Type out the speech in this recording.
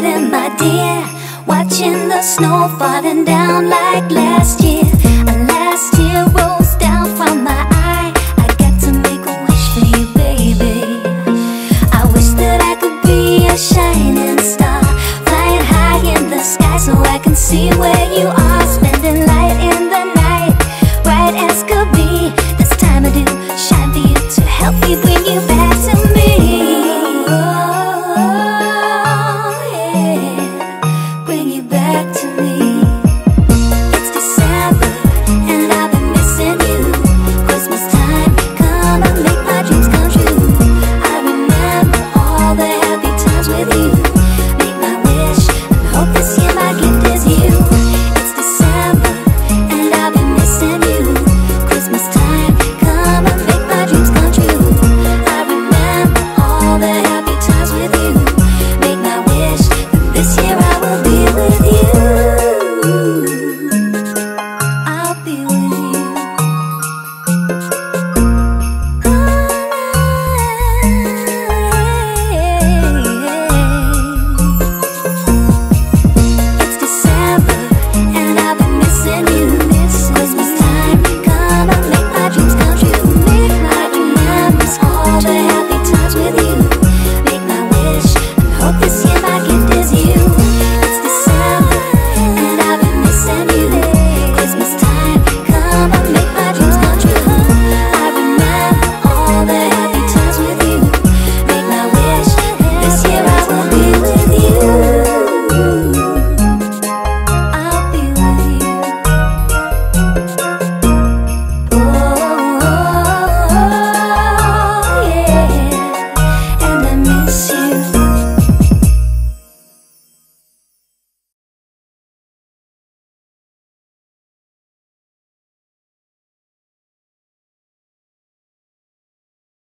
sitting, my dear. Watching the snow falling down like last year. A last year rolls down from my eye. I got to make a wish for you, baby. I wish that I could be a shining star. Flying high in the sky so I can see where you are.